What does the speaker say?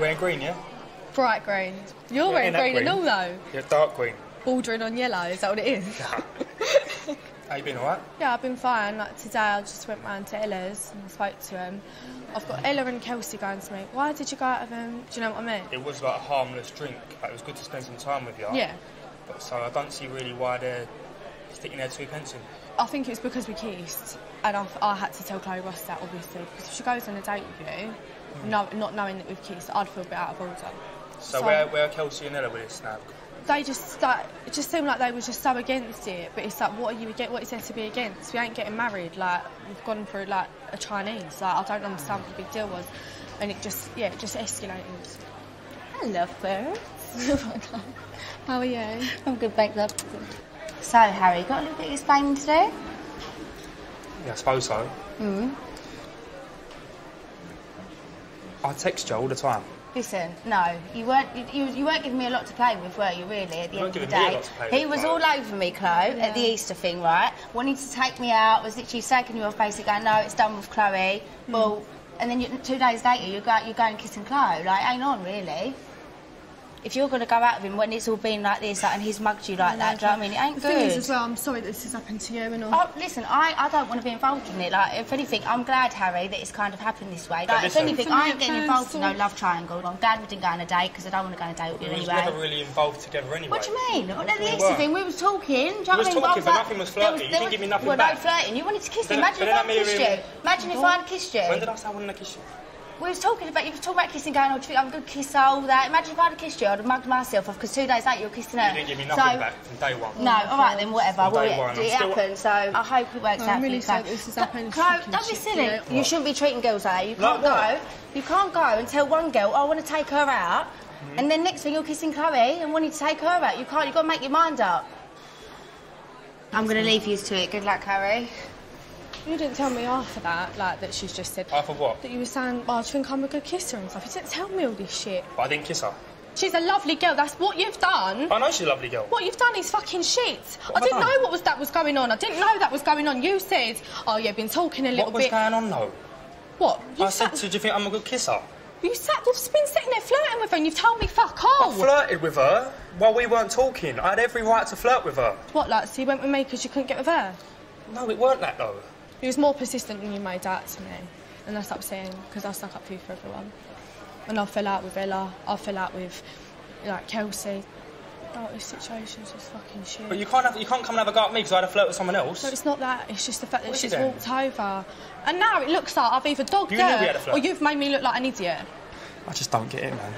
Wearing green, yeah? Bright green. You're Yeah, wearing in that green, and all though. Yeah, dark green. Bordering on yellow, is that what it is? How you been, alright? Yeah, I've been fine. Like today, I just went round to Ella's and spoke to him. I've got Ella and Kelsey going to me. Why did you go out of him? Do you know what I mean? It was like a harmless drink. Like, it was good to spend some time with you. Yeah. But, so I don't see really why they're sticking their two pence in. I think it was because we kissed, and I, I had to tell Chloe Ross that obviously because if she goes on a date with you, hmm. no, not knowing that we've kissed, I'd feel a bit out of order. So, where, where are Kelsey and Ella with this now? They just like it just seemed like they were just so against it. But it's like, what are you against? What is there to be against? We ain't getting married. Like we've gone through like a Chinese. Like I don't understand what the big deal was, and it just yeah, it just escalated. Hello, Claire. How are you? I'm good, thanks. love. So, Harry, got a little bit of explaining to do? Yeah, I suppose so. Hmm. I text you all the time. Listen, no, you weren't. You, you weren't giving me a lot to play with, were you? Really, at the You end of the giving me a day, lot to play he with, was no. all over me, Chloe, at the Easter thing, right? Wanting to take me out, was literally slagging you off, basically going, "No, it's done with Chloe." Well, and then you, two days later, you go, you go and kissing Chloe. Like, ain't on really. If you're gonna go out with him when it's all been like this, like, and he's mugged you like that, do you know what I mean? It ain't the good. thing is as well, I'm sorry that this has happened to you and all. Oh, listen, I, I don't want to be involved in it. Like, if anything, I'm glad, Harry, that it's kind of happened this way. Like, if listen- anything, I ain't getting involved in no love triangle. I'm glad we didn't go on a date because I don't want to go on a date with you We was anyway. never really involved together anyway. What do you mean? Well, at the We weren't. thing, we was talking. Do you know We what I was talking, but nothing was there flirty. You didn't give me nothing well, back. no flirting. You wanted to kiss me. Imagine if I'd that made kissed you. Imagine if I'd kissed you. When did I say I wanted to kiss you? We was talking about you was talking about kissing, going, "Oh, do I'm a good kisser?" All that. Imagine if I'd have kissed you, I'd have mugged myself off because two days later you're kissing her. You didn't give me nothing so, back from day one. No, all right then, whatever. From Well, day it, one, I'm it still- happened, so I hope it works No, out I'm for really sorry this has Don't- happened. Chloe, don't be silly. yeah. You shouldn't be treating girls like that. You can't Like go. You can't go and tell one girl, "I want to take her out," Mm-hmm. and then next thing you're kissing Chloe and wanting to take her out. You can't. You've got to make your mind up. I'm going to leave you to it. Good luck, Harry. You didn't tell me after that, like that she's just said After what? that you were saying, well, do you think I'm a good kisser and stuff." You didn't tell me all this shit. But I didn't kiss her. She's a lovely girl. That's what you've done. I know she's a lovely girl. What you've done is fucking shit. What I didn't done? know what was that was going on. I didn't know that was going on. You said, "Oh, you've been talking a little What was bit." going on though? What? You I said, sat, to, do you think I'm a good kisser? you sat. You've been sitting there flirting with her, and you've told me fuck off. I flirted with her while we weren't talking. I had every right to flirt with her. What? Like, so you went with me because you couldn't get with her? No, it weren't that though. You was more persistent than you made out to me, and that's upsetting because I stuck up for you for everyone. And I fell out with Ella. I fell out with like Kelsey. Oh, this situation's just fucking shit. But you can't have, you can't come and have a go at me because I had a flirt with someone else. No, it's not that. It's just the fact that What is she's walked over. And now it looks like I've either dogged You knew we her had a flirt. or you've made me look like an idiot. I just don't get it, man.